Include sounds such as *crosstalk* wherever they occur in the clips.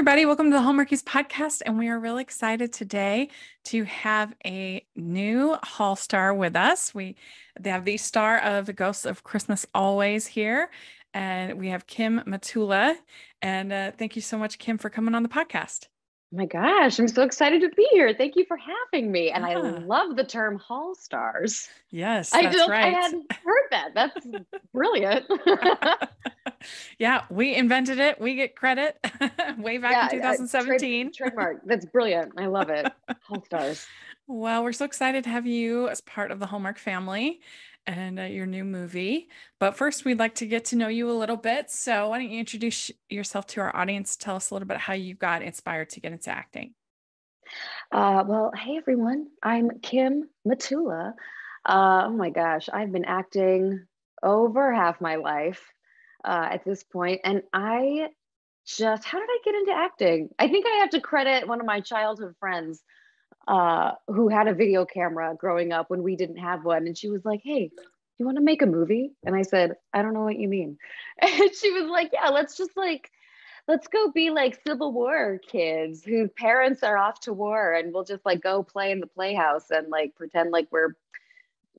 everybody. Welcome to the Hallmarkies podcast. And we are really excited today to have a new Hall star with us. We have the star of The Ghosts of Christmas Always here. And we have Kim Matula. And uh, thank you so much, Kim, for coming on the podcast. My gosh, I'm so excited to be here. Thank you for having me. And yeah. I love the term Hall stars. Yes, I don't right. I hadn't heard that. That's brilliant. *laughs* *laughs* yeah, we invented it. We get credit *laughs* way back yeah, in 2017. Uh, trade, trademark. That's brilliant. I love it. Hall stars. Well, we're so excited to have you as part of the Hallmark family and uh, your new movie. But first, we'd like to get to know you a little bit. So, why don't you introduce yourself to our audience? Tell us a little bit how you got inspired to get into acting. Uh, well, hey everyone, I'm Kim Matula. Uh, oh my gosh, I've been acting over half my life uh, at this point, and I just how did I get into acting? I think I have to credit one of my childhood friends uh, who had a video camera growing up when we didn't have one. And she was like, Hey, you want to make a movie? And I said, I don't know what you mean. *laughs* And she was like, Yeah, let's just like, let's go be like Civil War kids whose parents are off to war and we'll just like go play in the playhouse and like pretend like we're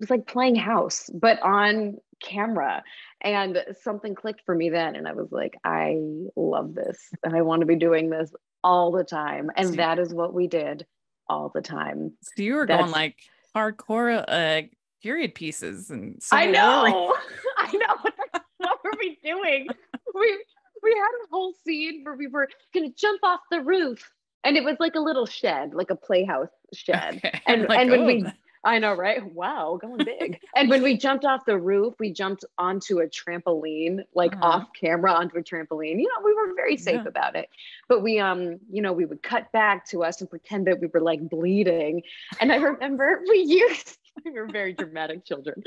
it's like playing house, but on camera. And something clicked for me then. And I was like, I love this. And I want to be doing this all the time. And that is what we did all the time. So you were That's, going like hardcore uh period pieces and so I know. *laughs* *laughs* I know. *laughs* what were we doing? We we had a whole scene where we were gonna jump off the roof. And it was like a little shed, like a playhouse shed. Okay. And like, and when oh. we I know, right? Wow, going big. *laughs* and when we jumped off the roof, we jumped onto a trampoline, like uh-huh. off camera onto a trampoline. You know, we were very safe yeah. about it. But we um, you know, we would cut back to us and pretend that we were like bleeding. And I remember we used *laughs* we were very dramatic children.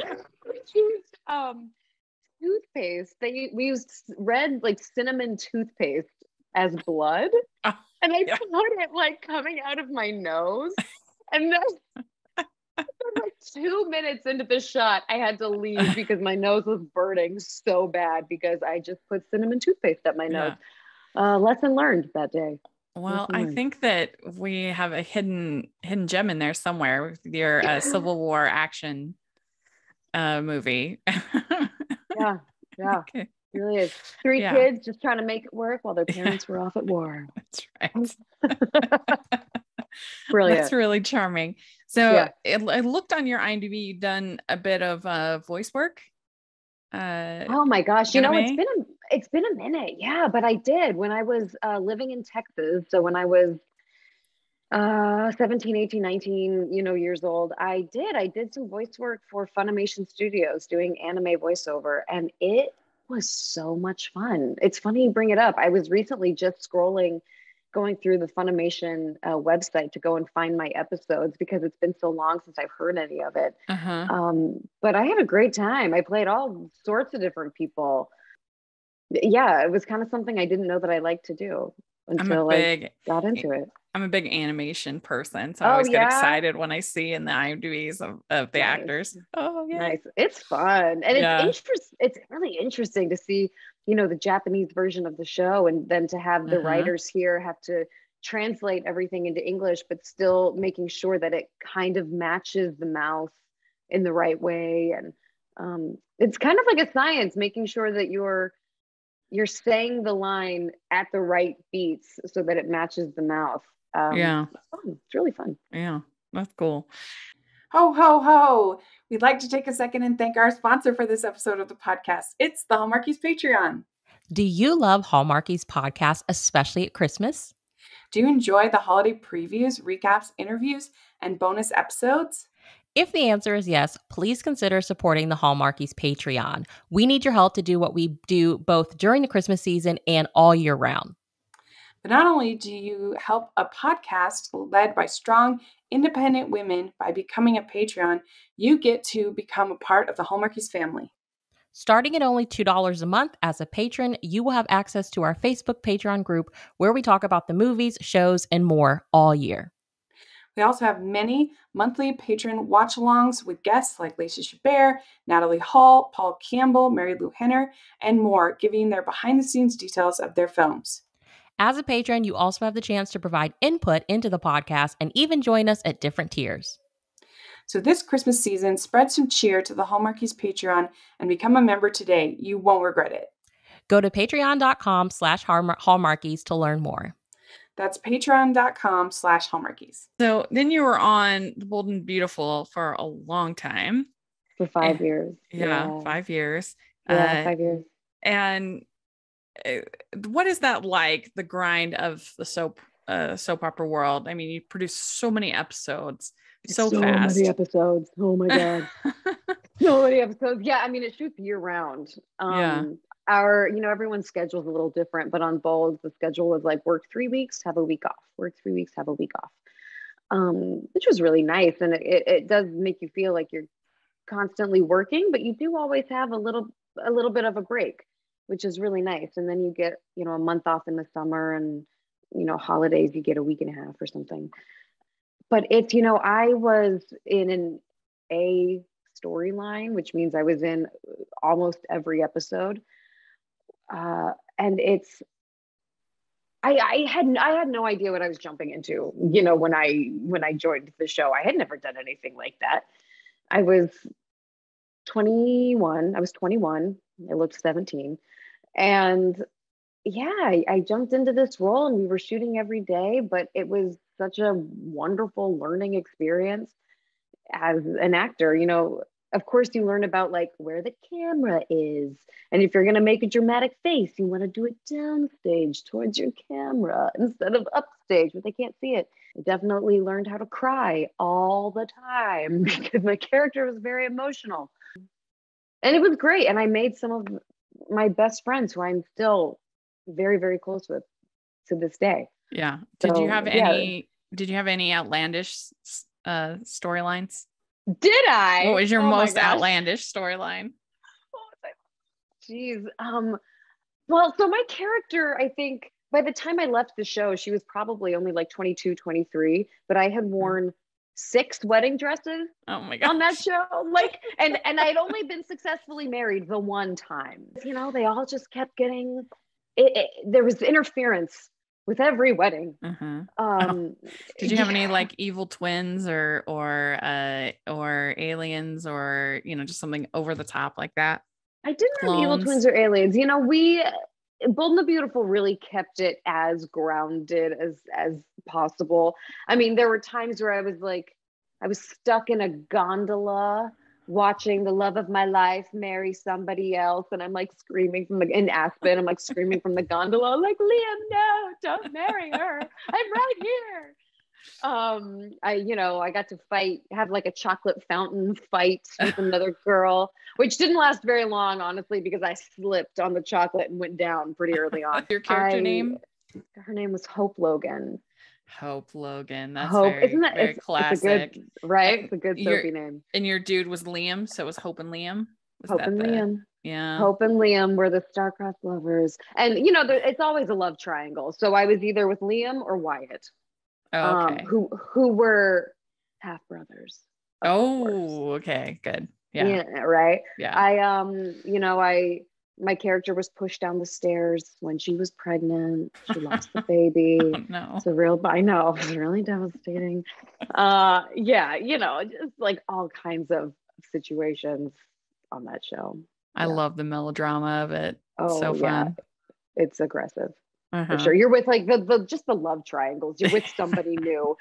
We used um toothpaste. They we used red like cinnamon toothpaste as blood. *laughs* Oh, and I yeah. it like coming out of my nose. And then like two minutes into the shot, I had to leave *laughs* because my nose was burning so bad because I just put cinnamon toothpaste up my nose. Yeah. Uh, lesson learned that day. Well, I think that we have a hidden hidden gem in there somewhere with your uh, Civil War action uh, movie. *laughs* yeah, *laughs* yeah, okay. really is. Three yeah. kids just trying to make it work while their parents yeah. were off at war. That's right. Brilliant. That's really charming. So yeah. it, I looked on your IMDb. You've done a bit of uh, voice work. Uh, oh my gosh! You know, it's been a it's been a minute. Yeah, but I did when I was uh, living in Texas. So when I was uh 17 18 19 you know years old i did i did some voice work for funimation studios doing anime voiceover and it was so much fun it's funny you bring it up i was recently just scrolling going through the Funimation uh, website to go and find my episodes because it's been so long since I've heard any of it. Uh-huh. Um, but I had a great time. I played all sorts of different people. Yeah, it was kind of something I didn't know that I liked to do until big, I got into it. I'm a big animation person, so I oh, always yeah? get excited when I see in the IMDb's of, of the nice. actors. Oh, yeah. Nice. It's fun. And yeah. it's interesting. It's really interesting to see you know the japanese version of the show and then to have the uh-huh. writers here have to translate everything into english but still making sure that it kind of matches the mouth in the right way and um, it's kind of like a science making sure that you're you're saying the line at the right beats so that it matches the mouth um, yeah it's, it's really fun yeah that's cool Ho, ho, ho. We'd like to take a second and thank our sponsor for this episode of the podcast. It's the Hallmarkies Patreon. Do you love Hallmarkies podcast, especially at Christmas? Do you enjoy the holiday previews, recaps, interviews, and bonus episodes? If the answer is yes, please consider supporting the Hallmarkies Patreon. We need your help to do what we do both during the Christmas season and all year round. But not only do you help a podcast led by strong, independent women by becoming a Patreon, you get to become a part of the Hallmarkies family. Starting at only $2 a month as a patron, you will have access to our Facebook Patreon group where we talk about the movies, shows, and more all year. We also have many monthly patron watch alongs with guests like Lacey Chabert, Natalie Hall, Paul Campbell, Marilu Henner, and more, giving their behind the scenes details of their films. As a patron, you also have the chance to provide input into the podcast and even join us at different tiers. So this Christmas season, spread some cheer to the Hallmarkies Patreon and become a member today. You won't regret it. Go to patreon.com slash hallmarkies to learn more. That's patreon.com slash hallmarkies. So then you were on The Bold and Beautiful for a long time. For five years. Yeah, yeah. five years. Yeah, uh, five years. And uh, what is that like, the grind of the soap uh, soap opera world? I mean, you produce so many episodes so, so fast. many episodes. Oh my god. *laughs* so many episodes. Yeah, I mean it shoots year round. Um yeah. Our, you know, everyone's schedule is a little different, but on Bold, the schedule was like work three weeks, have a week off, work three weeks, have a week off. Um, which was really nice. And it, it does make you feel like you're constantly working, but you do always have a little a little bit of a break, which is really nice. And then you get, you know, a month off in the summer and you know, holidays, you get a week and a half or something but it's you know i was in an a storyline which means i was in almost every episode uh, and it's I, I had I had no idea what I was jumping into, you know, when I when I joined the show. I had never done anything like that. I was 21. I was 21. I looked 17. And yeah, I, I jumped into this role and we were shooting every day, but it was such a wonderful learning experience as an actor. You know, of course, you learn about like where the camera is. And if you're going to make a dramatic face, you want to do it downstage towards your camera instead of upstage where they can't see it. I definitely learned how to cry all the time *laughs* because my character was very emotional. And it was great. And I made some of my best friends who I'm still very, very close with to this day. Yeah. Did so, you have any? Yeah. Did you have any outlandish uh, storylines? Did I? What was your oh most outlandish storyline? Jeez. Um. Well, so my character, I think by the time I left the show, she was probably only like 22, 23, but I had mm. worn six wedding dresses oh my god on that show like and and i'd only been successfully married the one time you know they all just kept getting it, it, there was interference with every wedding. Mm-hmm. Um, oh. Did you have yeah. any like evil twins or or uh or aliens or you know just something over the top like that? I didn't Clones. have evil twins or aliens. You know, we Bold and the Beautiful really kept it as grounded as as possible. I mean, there were times where I was like, I was stuck in a gondola watching the love of my life marry somebody else. And i'm like screaming from the in aspen. I'm like screaming from the gondola. Like liam no don't marry her. I'm right here. Um i you know i got to fight have like a chocolate fountain fight with another *laughs* girl which didn't last very long honestly because i slipped on the chocolate and went down pretty early on. *laughs* Your character I, name? Her name was hope logan Hope Logan. That's Hope. Very, Isn't that very it's, classic? It's good, right? It's a good soapy name. And your dude was Liam, so it was Hope and Liam. Was Hope and the, Liam. Yeah. Hope and Liam were the star-crossed lovers, and you know, there, it's always a love triangle. So I was either with Liam or Wyatt, oh, okay. um, who who were half brothers. Oh, okay, good. Yeah. yeah. Right. Yeah. I um, you know, I my character was pushed down the stairs when she was pregnant. She lost the *laughs* baby. oh, no. It's a real I know, it's really devastating. Uh yeah, you know, just like all kinds of situations on that show. I yeah. love the melodrama of it. Oh, so fun. Yeah. It's aggressive. Uh-huh. For sure. You're with like the, the just the love triangles. You're with somebody *laughs* new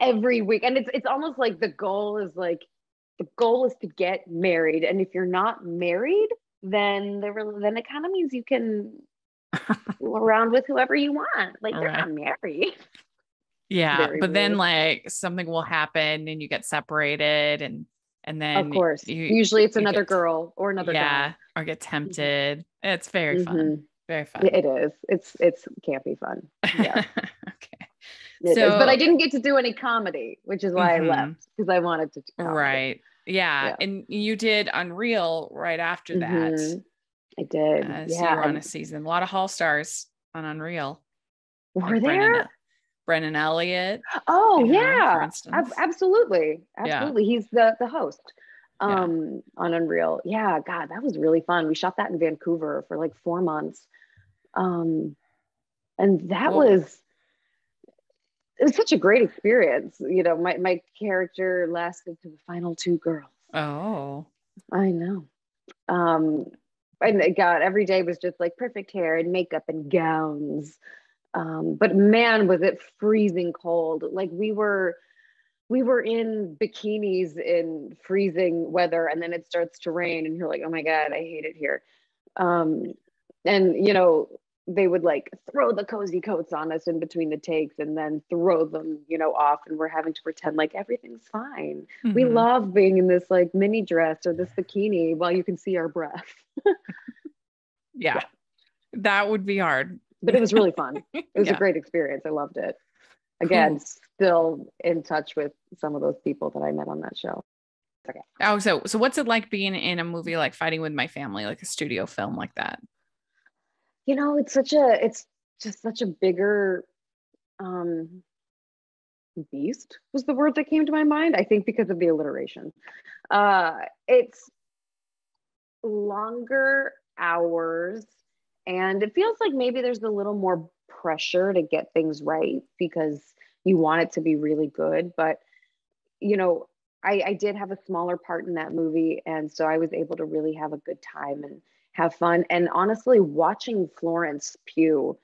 every week. And it's it's almost like the goal is like the goal is to get married. And if you're not married, then there then it kind of means you can *laughs* fool around with whoever you want. Like you're not married. Yeah, Very but weird. then like something will happen and you get separated and and then of course you, usually it's another get, girl or another yeah guy. or get mm-hmm. tempted. Mm-hmm. It's very fun. Mm-hmm. Very fun. It is. It's it's can't be fun. Yeah. *laughs* okay. It so, is. But I didn't get to do any comedy, which is why mm-hmm. I left because I wanted to. Right. Yeah. yeah. And you did Unreal right after that. Mm-hmm. I did. Uh, yeah. You were on a season. A lot of Hall stars on Unreal. Were like there? Brennan, Brennan Elliott. Oh yeah. For instance. absolutely. Absolutely. Yeah. He's the the host um yeah. on Unreal. Yeah, God, that was really fun. We shot that in Vancouver for like four months. Um and that cool. was it was such a great experience. You know, my my character lasted to the final two girls. Oh, I know. Um, and God, every day was just like perfect hair and makeup and gowns. Um, but man, was it freezing cold. Like we were, we were in bikinis in freezing weather, and then it starts to rain, and you're like, oh my God, I hate it here. Um, and you know, they would like throw the cozy coats on us in between the takes and then throw them, you know, off. And we're having to pretend like everything's fine. Mm-hmm. We love being in this like mini dress or this bikini while you can see our breath. yeah. *laughs* yeah. That would be hard. But it was really fun. *laughs* It was yeah. a great experience. I loved it. Again, cool. still in touch with some of those people that I met on that show. Okay. Oh, so so what's it like being in a movie like Fighting with My Family, like a studio film like that? You know it's such a it's just such a bigger um beast was the word that came to my mind i think because of the alliteration. Uh it's longer hours and it feels like maybe there's a little more pressure to get things right because you want it to be really good but you know I, I did have a smaller part in that movie and so i was able to really have a good time and have fun. And honestly, watching Florence Pugh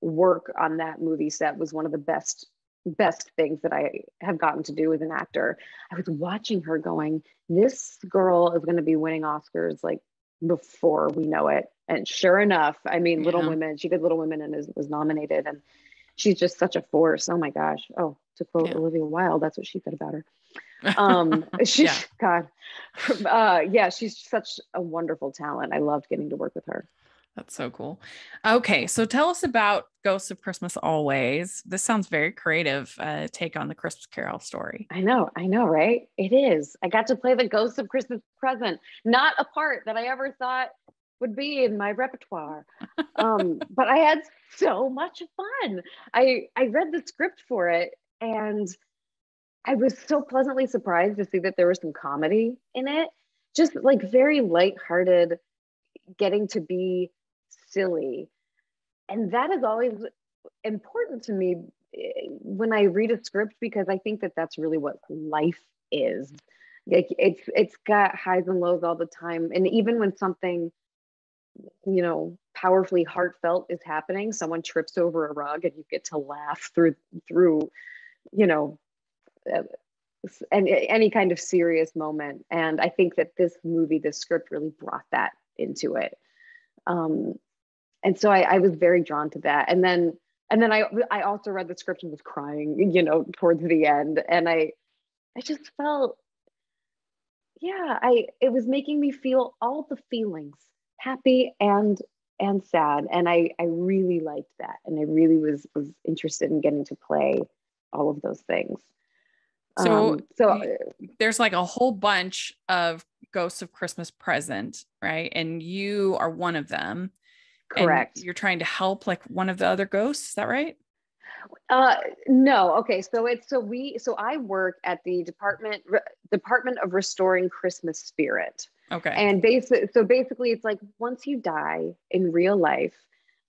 work on that movie set was one of the best best things that I have gotten to do as an actor. I was watching her going, this girl is going to be winning Oscars like before we know it. And sure enough, I mean, yeah. Little Women, she did Little Women and is, was nominated. And she's just such a force. Oh my gosh. Oh, to quote yeah. Olivia Wilde, that's what she said about her um *laughs* *laughs* she's yeah. god *laughs* uh yeah she's such a wonderful talent. I loved getting to work with her. That's so cool. Okay so tell us about ghosts of christmas always. This sounds very creative uh, take on the christmas carol story. I know i know right? It is. I got to play the ghost of christmas present not a part that i ever thought would be in my repertoire. Um but i had so much fun. I i read the script for it and I was so pleasantly surprised to see that there was some comedy in it. Just like very lighthearted, getting to be silly. And that is always important to me eh, when I read a script because I think that that's really what life is. Like it's it's got highs and lows all the time, and even when something, you know, powerfully heartfelt is happening, someone trips over a rug, and you get to laugh through through, you know, and any kind of serious moment. And I think that this movie, this script really brought that into it. Um, and so I, I was very drawn to that. And then, and then I, I also read the script and was crying, you know, towards the end. And I, I just felt, yeah, I, it was making me feel all the feelings, happy and and sad and i i really liked that and i really was was interested in getting to play all of those things so, um, so there's like a whole bunch of ghosts of Christmas present, right? And you are one of them. Correct. you're trying to help like one of the other ghosts. Is that right? Uh, no. Okay. So it's so we so I work at the department Re- Department of Restoring Christmas Spirit. Okay. And basically, so basically, it's like once you die in real life,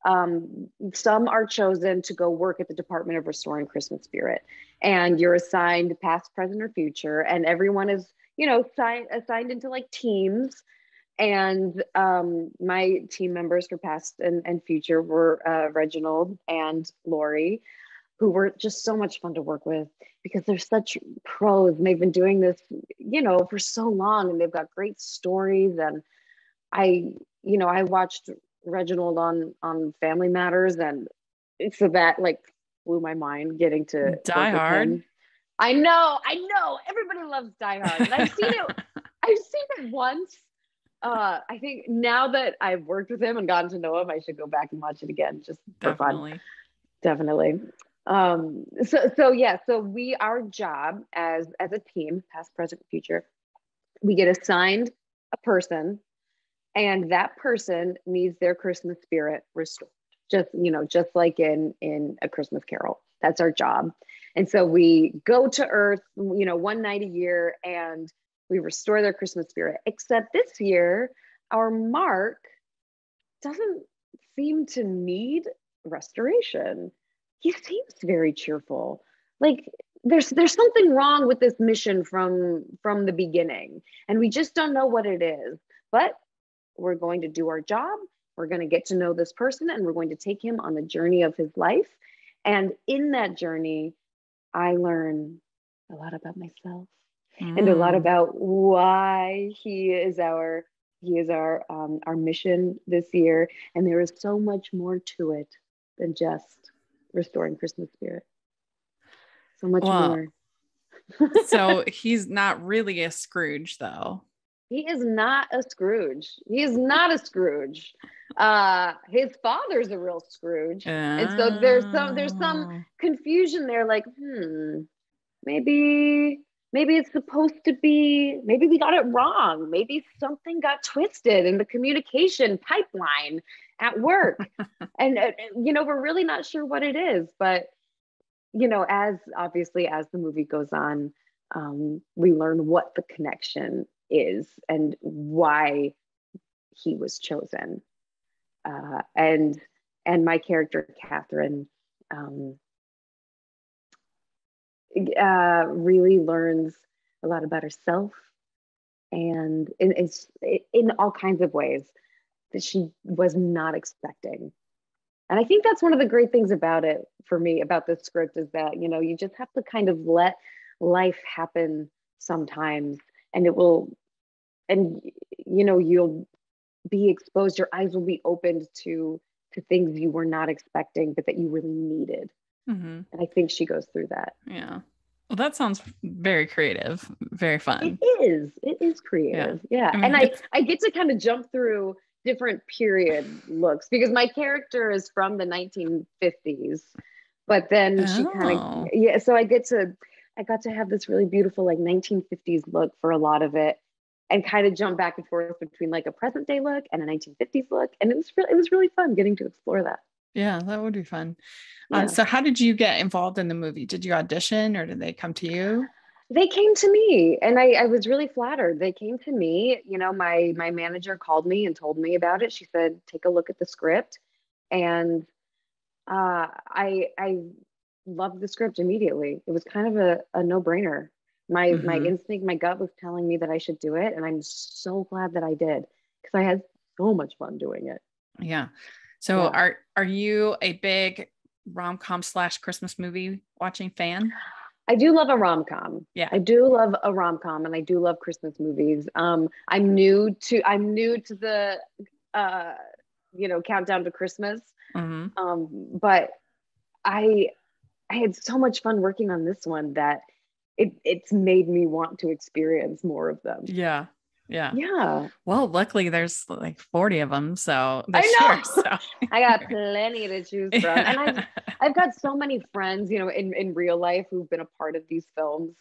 um, some are chosen to go work at the Department of Restoring Christmas Spirit, and you're assigned past, present, or future, and everyone is, you know, assigned assigned into like teams. And um, my team members for past and, and future were uh, Reginald and Lori, who were just so much fun to work with because they're such pros and they've been doing this, you know, for so long, and they've got great stories. And I, you know, I watched Reginald on on Family Matters, and so that like blew my mind getting to Die Hard. I know, I know. Everybody loves Die Hard, and I've seen it. *laughs* I've seen it once. Uh, I think now that I've worked with him and gotten to know him, I should go back and watch it again just Definitely. for fun. Definitely. Um, so so yeah, so we our job as as a team, past, present, future, we get assigned a person and that person needs their christmas spirit restored just you know just like in in a christmas carol. That's our job. And so we go to earth you know one night a year and we restore their christmas spirit. Except this year our mark doesn't seem to need restoration. He seems very cheerful. Like there's there's something wrong with this mission from from the beginning. And we just don't know what it is. But we're going to do our job we're going to get to know this person and we're going to take him on the journey of his life and in that journey i learn a lot about myself mm. and a lot mm. about why he is our he is our um, our mission this year and there is so much more to it than just restoring christmas spirit so much well, more. *laughs* so he's not really a Scrooge, though. He is not a Scrooge. He is not a Scrooge. Uh, his father's a real Scrooge, and so there's some there's some oh. confusion there. Like, hmm, maybe maybe it's supposed to be. Maybe we got it wrong. Maybe something got twisted in the communication pipeline at work, *laughs* and uh, you know we're really not sure what it is, but you know, as obviously as the movie goes on, um, we learn what the connection is and why he was chosen. Uh, and and my character Catherine um, uh, really learns a lot about herself, and in, in in all kinds of ways that she was not expecting. And I think that's one of the great things about it for me, about this script, is that, you know, you just have to kind of let life happen sometimes and it will, and, you know, you'll be exposed, your eyes will be opened to to things you were not expecting, but that you really needed. Mm-hmm. And I think she goes through that. Yeah. Well, that sounds very creative, very fun. It is. It is creative. Yeah. yeah. I mean, and I, I get to kind of jump through different period looks because my character is from the 1950s but then oh. she kind of yeah so i get to i got to have this really beautiful like 1950s look for a lot of it and kind of jump back and forth between like a present day look and a 1950s look. And it was really it was really fun getting to explore that. Yeah that would be fun. Uh, yeah. uh, so how did you get involved in the movie? Did you audition or did they come to you? They came to me and I, I was really flattered. They came to me you know my my manager called me and told me about it. She said take a look at the script. And uh, i i loved the script immediately it was kind of a, a no-brainer my mm-hmm. my instinct my gut was telling me that i should do it and i'm so glad that i did because i had so much fun doing it yeah so yeah. are are you a big rom-com slash christmas movie watching fan I do love a rom com. Yeah, I do love a rom com, and I do love Christmas movies. Um, I'm new to I'm new to the, uh, you know, countdown to Christmas. Mm-hmm. Um, but I I had so much fun working on this one that it it's made me want to experience more of them. Yeah, yeah. Yeah. Well, luckily there's like 40 of them. So I know. Year, so. *laughs* I got plenty to choose from. And I've, I've got so many friends, you know, in, in real life who've been a part of these films.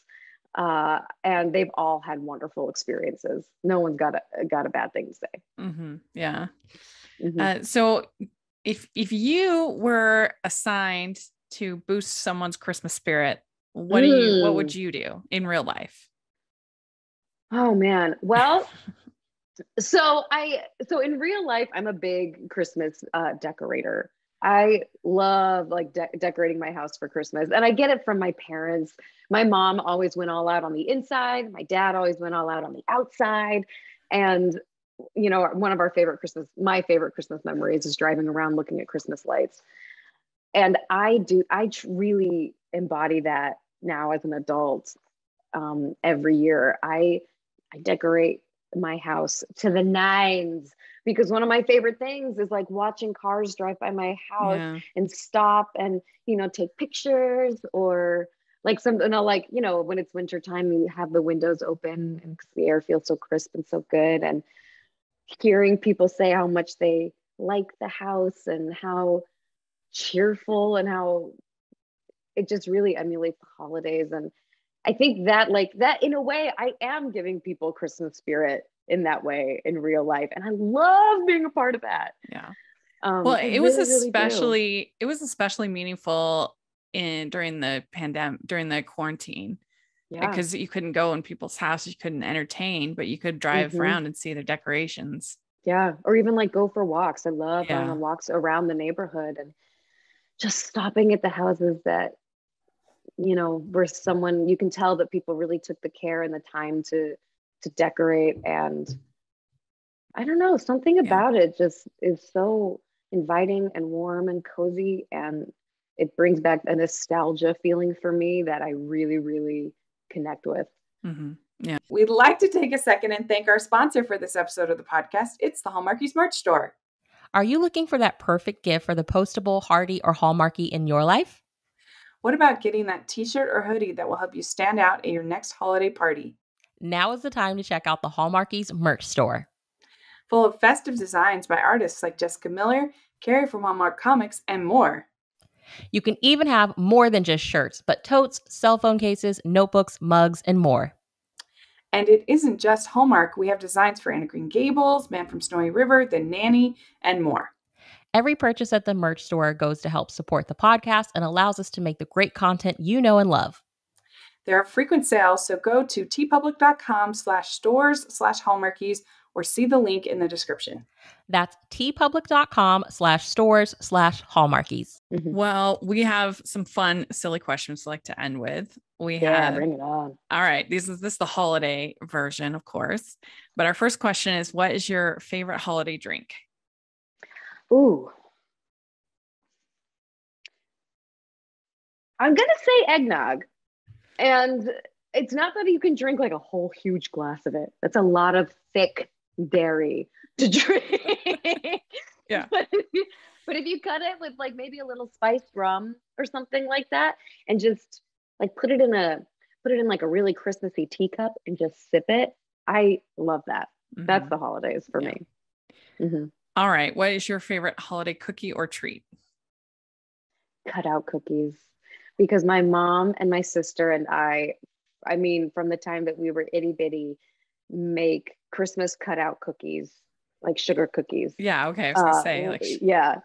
Uh, and they've all had wonderful experiences. No one's got a, got a bad thing to say. Mm-hmm. Yeah. Mm-hmm. Uh, so if, if you were assigned to boost someone's Christmas spirit, what mm. do you, what would mm. you do in real life? Oh man. Well, *laughs* so I so in real life I'm a big Christmas uh, decorator. I love like de- decorating my house for Christmas, and I get it from my parents. My mom always went all out on the inside. My dad always went all out on the outside, and you know, one of our favorite Christmas, my favorite Christmas memories is driving around looking at Christmas lights. And I do, I really embody that now as an adult. Um, every year, I I decorate my house to the nines because one of my favorite things is like watching cars drive by my house yeah. and stop and you know take pictures or like some you know like you know when it's winter time you have the windows open and the air feels so crisp and so good and hearing people say how much they like the house and how cheerful and how it just really emulates the holidays and I think that like that in a way I am giving people Christmas spirit in that way in real life and I love being a part of that. Yeah. Um, well, it was especially really it was especially meaningful in during the pandemic during the quarantine. Yeah. Because you couldn't go in people's houses, you couldn't entertain, but you could drive mm-hmm. around and see their decorations. Yeah, or even like go for walks. I love yeah. going on walks around the neighborhood and just stopping at the houses that you know where someone you can tell that people really took the care and the time to to decorate and i don't know something Yeah. about it just is so inviting and warm and cozy and it brings back a nostalgia feeling for me that i really really connect with mm-hmm. yeah We'd like to take a second and thank our sponsor for this episode of the podcast. It's the Hallmarkies merch store. Are you looking for that perfect gift for the postable, hardy, or hallmarky in your life? What about getting that t shirt or hoodie that will help you stand out at your next holiday party? Now is the time to check out the Hallmarkies merch store. Full of festive designs by artists like Jessica Miller, Carrie from Hallmark Comics, and more. You can even have more than just shirts, but totes, cell phone cases, notebooks, mugs, and more. And it isn't just Hallmark. We have designs for Anne of Green Gables, Man from Snowy River, The Nanny, and more. Every purchase at the merch store goes to help support the podcast and allows us to make the great content you know and love. There are frequent sales, so go to teepublic.com slash stores slash hallmarkies or see the link in the description. That's teepublic.com slash stores slash hallmarkies. Well, we have some fun, silly questions to like to end with. We yeah have bring it on all right. This is this is the holiday version, of course. But our first question is what is your favorite holiday drink? ooh i'm gonna say eggnog and it's not that you can drink like a whole huge glass of it that's a lot of thick dairy to *laughs* drink Yeah. but if, you, but if you cut it with like maybe a little spiced rum or something like that and just like put it in a put it in like a really christmassy teacup and just sip it i love that that's Mhm. the holidays for Yeah. me Mhm. all right. What is your favorite holiday cookie or treat? cut out cookies because my mom and my sister and I, I mean, from the time that we were itty bitty, make Christmas cutout cookies, like sugar cookies. Yeah, okay. I was gonna Uh, say like yeah,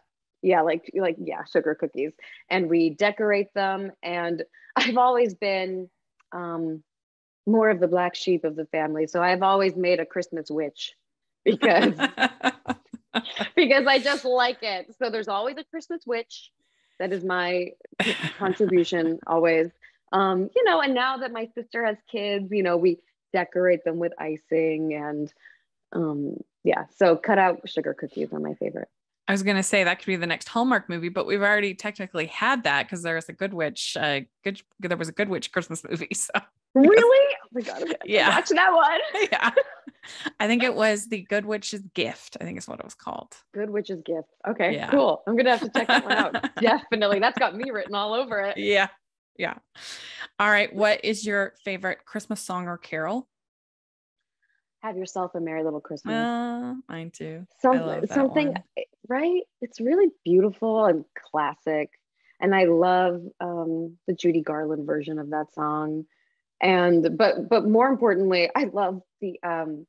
yeah, like like yeah, sugar cookies, and we decorate them. And *laughs* I've always been um, more of the black sheep of the family, so I've always made a Christmas witch because *laughs* *laughs* because I just like it. So there's always a Christmas witch. That is my contribution always. Um, you know, and now that my sister has kids, you know, we decorate them with icing and um yeah, so cut out sugar cookies are my favorite. I was gonna say that could be the next Hallmark movie, but we've already technically had that because there was a Good Witch, uh, good there was a Good Witch Christmas movie. *laughs* So Really? Oh my god, Yeah. watch that one. *laughs* yeah, I think it *laughs* was the Good Witch's Gift. I think is what it was called. Good witch's gift. Okay, Yeah. cool. I'm gonna have to check that one out. Definitely. That's got me written all over it. Yeah, yeah. All right. What is your favorite Christmas song or carol? Have yourself a merry little Christmas. Uh, mine too. Some, love that something one. Right? It's really beautiful and classic. And i love um, the judy garland version of that song. And but but more importantly i love the um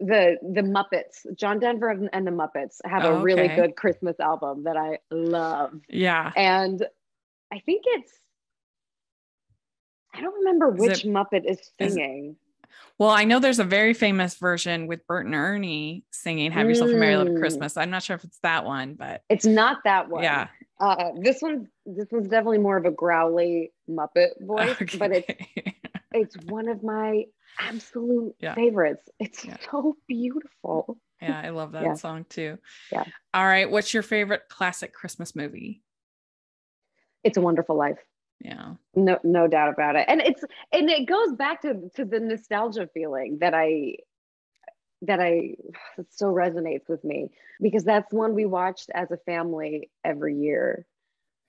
the the muppets. John denver and and the muppets have a really Okay. good christmas album that i love. Yeah. and i think it's i don't remember Is which it- muppet is is- singing Well, I know there's a very famous version with Bert and Ernie singing "Have Yourself a Merry Little Mm. Christmas." I'm not sure if it's that one, but it's not that one yeah. Uh, this one, this one's definitely more of a growly Muppet voice, but it's *laughs* it's one of my absolute Yeah. favorites. It's Yeah. so beautiful. yeah, I love that Yeah. song too. Yeah. All right. What's your favorite classic Christmas movie? It's a Wonderful Life, Yeah. no no doubt about it. And it's and it goes back to to the nostalgia feeling that I that I it still resonates with me because that's one we watched as a family every year.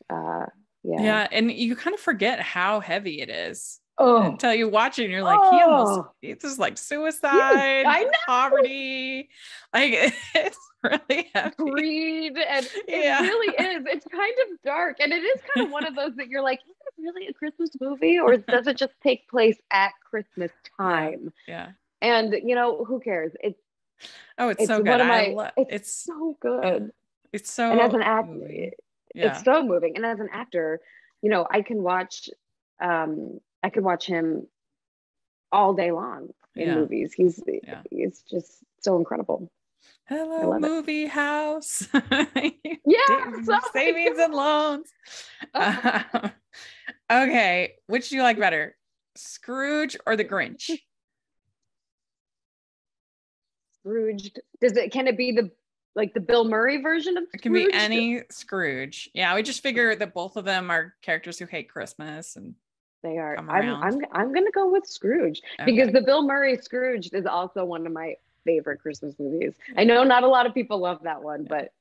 Uh, yeah. Yeah. And you kind of forget how heavy it is Oh, until you watch it and you're like, he almost, Oh. it's just like suicide, I know. poverty. Like *laughs* it's really heavy. greed and it Yeah. really is *laughs* it's kind of dark and it is kind of one of those that you're like is it really a christmas movie or *laughs* does it just take place at christmas time Yeah. and you know who cares it's Oh, it's, it's so good. of I lo- it's, it's so good it's so and as an actor yeah. it's so moving and as an actor you know i can watch um i could watch him all day long in Yeah. movies he's Yeah. he's just so incredible Hello, movie it. house. *laughs* yeah, savings and loans. *laughs* Uh, okay, which do you like better, Scrooge or the Grinch? Scrooged. Does it? Can it be the like the Bill Murray version of? Scrooge? It can be any Scrooge. Yeah, we just figure that both of them are characters who hate Christmas and they are. I'm, I'm I'm gonna go with Scrooge okay. because the Bill Murray Scrooge is also one of my favorite Christmas movies. I know not a lot of people love that one, but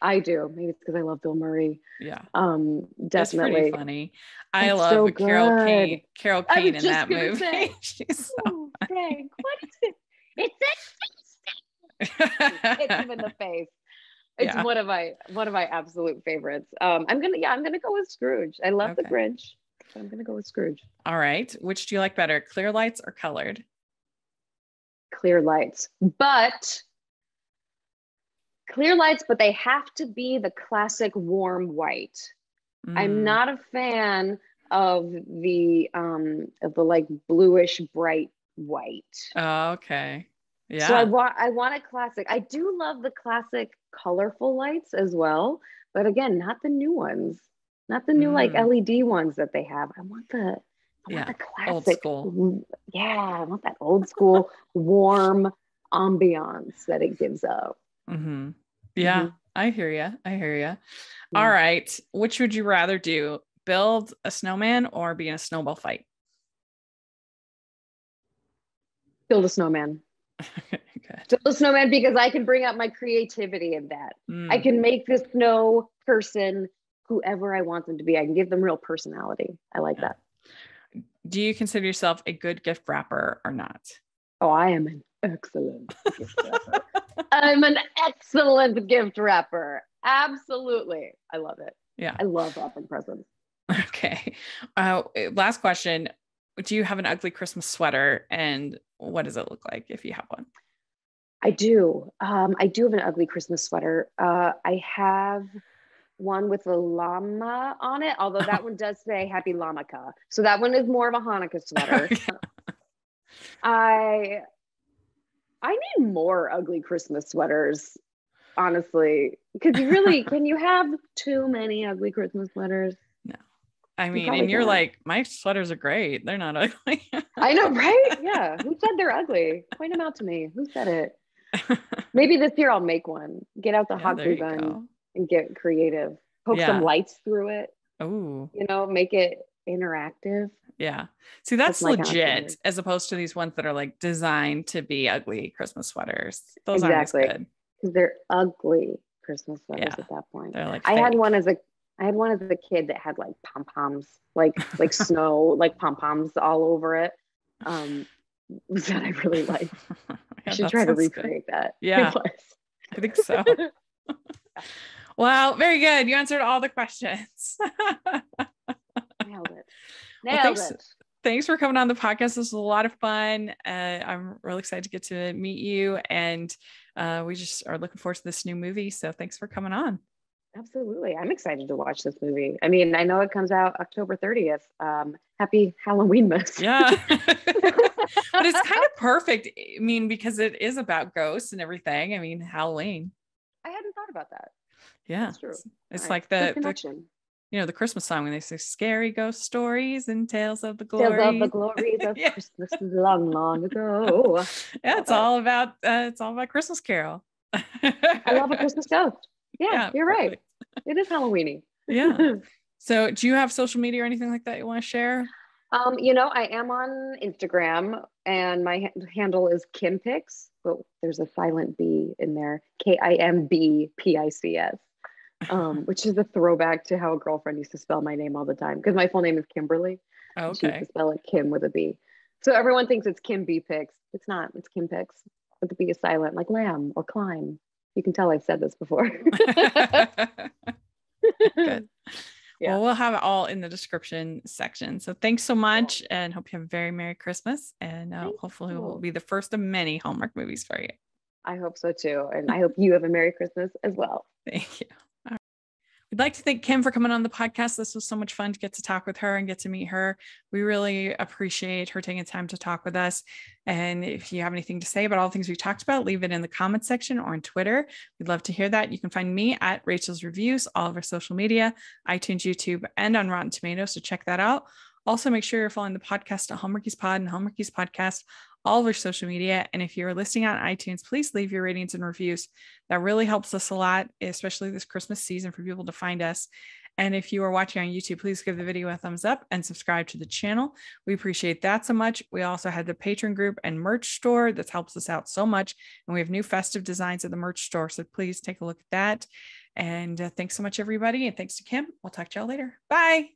I do. Maybe it's because I love Bill Murray. Yeah. Um, definitely funny. I it's love so Carol Kane. Carol Kane in that movie. Say, *laughs* She's so oh, Greg, what is it? It's a hit him in the *laughs* face. It's yeah. one of my one of my absolute favorites. Um, I'm gonna yeah, I'm gonna go with Scrooge. I love okay. the Grinch. So I'm gonna go with Scrooge. All right. Which do you like better, clear lights or colored? Clear lights, but clear lights, but they have to be the classic warm white. Mm. I'm not a fan of the um of the like bluish bright white. Oh, okay. Yeah. So I want I want a classic. I do love the classic colorful lights as well, but again, not the new ones. Not the new mm. like LED ones that they have. I want the I yeah. want the classic. Old school. Yeah, I want that old school warm ambiance that it gives out. Mm-hmm. Yeah, mm-hmm. I hear you. I hear you. Yeah. All right. Which would you rather do? Build a snowman or be in a snowball fight? Build a snowman. *laughs* Build a snowman because I can bring out my creativity in that. Mm. I can make the snow person whoever I want them to be. I can give them real personality. I like yeah. that. Do you consider yourself a good gift wrapper or not? Oh, I am an excellent gift wrapper. I'm an excellent gift wrapper. Absolutely. I love it. Yeah. I love wrapping presents. *laughs* Okay. Uh, last question. Do you have an ugly Christmas sweater and what does it look like if you have one? I do. Um, I do have an ugly Christmas sweater. Uh, I have one with a llama on it, although that *laughs* one does say Happy Lamaka. So that one is more of a Hanukkah sweater. *laughs* I I need more ugly Christmas sweaters, honestly. Because you really *laughs* can you have too many ugly Christmas sweaters? No. I mean, you and you're can. like, my sweaters are great. They're not ugly. I know, right? Yeah. Who said they're ugly? Point them out to me. Who said it? Maybe this year I'll make one. Get out the yeah, hot glue gun. And get creative. Poke yeah. some lights through it. Oh. You know, make it interactive. Yeah. See, that's, that's legit as opposed to these ones that are like designed to be ugly Christmas sweaters. Those exactly. aren't good. Because they're ugly Christmas sweaters yeah. at that point. They're like I had one as a I had one as a kid that had like pom poms, like *laughs* like snow, like pom poms all over it. Um *laughs* that I really *laughs* like. yeah, I should try to recreate good. that. Yeah. I think so. Well, very good. You answered all the questions. *laughs* Nailed it. Nailed well, thanks, it. Thanks for coming on the podcast. This was a lot of fun. Uh, I'm really excited to get to meet you, and uh, we just are looking forward to this new movie. So thanks for coming on. Absolutely. I'm excited to watch this movie. I mean, I know it comes out October 30th. Um, happy Halloween miss. Yeah. *laughs* but it's kind of perfect. I mean, because it is about ghosts and everything. I mean, Halloween. I hadn't thought about that. Yeah. It's, like the, the, you know, the Christmas song when they say scary ghost stories and tales of the glory. Tales of the glories *laughs* of yeah. Christmas long, long *laughs* ago. yeah, it's all about uh, it's all about Christmas Carol. I love a Christmas *laughs* ghost. Yeah, yeah you're perfect. right. It is Halloweeny. yeah. So, do you have social media or anything like that you want to share? Um, you know, I am on Instagram and my ha- handle is KimPics, but there's a silent B in there. K I M B P I C S um, which is a throwback to how a girlfriend used to spell my name all the time because my full name is Kimberly. okay. She used to spell it Kim with a B. So everyone thinks it's Kim B Picks. It's not. It's Kim Picks. But the B is silent, like lamb or climb. You can tell I've said this before. *laughs* Good. *laughs* Yeah. Well, we'll have it all in the description section. So thanks so much and hope you have a very Merry Christmas. And uh, hopefully, it will be the first of many Hallmark movies for you. I hope so too. And I hope you have a Merry Christmas as well. *laughs* Thank you. We'd like to thank Kim for coming on the podcast. This was so much fun to get to talk with her and get to meet her. We really appreciate her taking time to talk with us. And if you have anything to say about all the things we talked about, leave it in the comment section or on Twitter. We'd love to hear that. You can find me at Rachel's Reviews, all of our social media, iTunes, YouTube, and on Rotten Tomatoes. So check that out. Also, make sure you're following the podcast at Hallmarkies Pod and Hallmarkies Podcast all of our social media. And if you're listening on iTunes, please leave your ratings and reviews. That really helps us a lot, especially this Christmas season for people to find us. And if you are watching on YouTube, please give the video a thumbs up and subscribe to the channel. We appreciate that so much. We also have the Patreon group and merch store that helps us out so much. And we have new festive designs at the merch store. So please take a look at that. And uh, thanks so much, everybody. And thanks to Kim. We'll talk to y'all later. Bye.